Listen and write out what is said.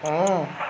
哦。